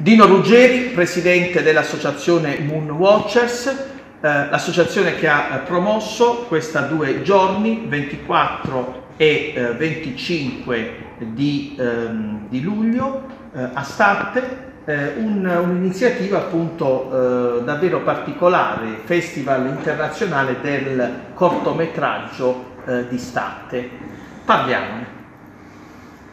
Dino Ruggeri, presidente dell'associazione Moon Watchers, eh, l'associazione che ha eh, promosso questa due giorni, 24 e eh, 25 di, ehm, di luglio, eh, a Starte, eh, un, un'iniziativa appunto eh, davvero particolare, Festival internazionale del cortometraggio di Starte. Parliamone.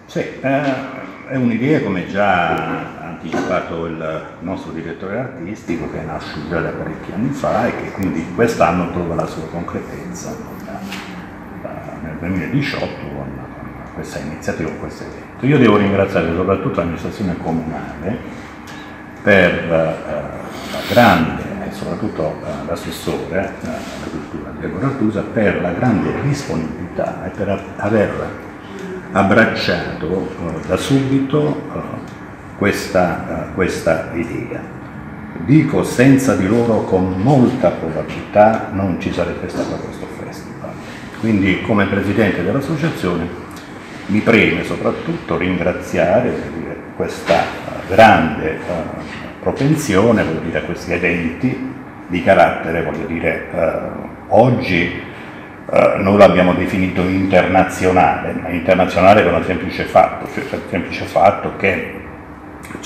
Sì, è un'idea come già anticipato il nostro direttore artistico che nasce già da parecchi anni fa e che quindi quest'anno trova la sua concretezza eh, nel 2018 con, questa iniziativa, con questo evento. Io devo ringraziare soprattutto l'amministrazione comunale per eh, la grande e soprattutto eh, l'assessore alla cultura Diego Rattusa per la grande disponibilità e per aver abbracciato da subito questa, uh, questa idea. Dico senza di loro con molta probabilità non ci sarebbe stato questo festival. Quindi come presidente dell'associazione mi preme soprattutto ringraziare dire, questa grande uh, propensione, dire, a questi eventi di carattere, voglio dire, uh, oggi Uh, noi l'abbiamo definito internazionale, ma internazionale per un semplice fatto, cioè per il semplice fatto che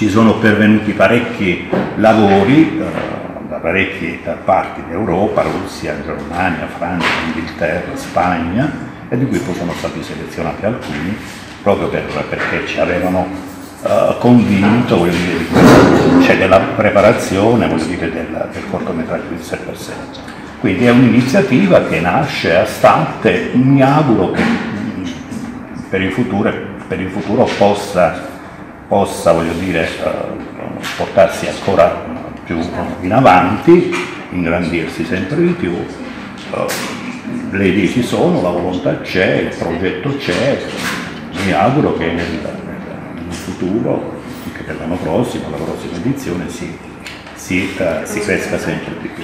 ci sono pervenuti parecchi lavori eh, da parecchie parti d'Europa, Russia, Germania, Francia, Inghilterra, Spagna e di cui poi sono stati selezionati alcuni proprio per, perché ci avevano eh, convinto voglio dire, cioè della preparazione dire, del, del cortometraggio di sé per sé. Quindi è un'iniziativa che nasce a stante, mi auguro che mm, per il futuro, per il futuro possa possa voglio dire, eh, portarsi ancora più in avanti, ingrandirsi sempre di più. Eh, le idee ci sono, la volontà c'è, il progetto c'è, mi auguro che nel, nel futuro, anche per l'anno prossimo, la prossima edizione, si, si, uh, si cresca sempre di più.